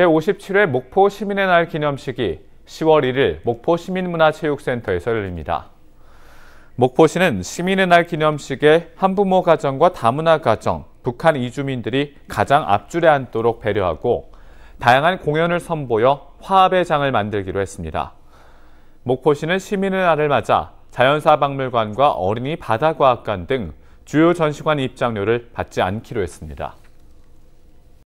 제57회 목포 시민의 날 기념식이 10월 1일 목포 시민문화체육센터에서 열립니다. 목포시는 시민의 날 기념식에 한부모 가정과 다문화 가정, 북한 이주민들이 가장 앞줄에 앉도록 배려하고 다양한 공연을 선보여 화합의 장을 만들기로 했습니다. 목포시는 시민의 날을 맞아 자연사 박물관과 어린이 바다과학관 등 주요 전시관 입장료를 받지 않기로 했습니다.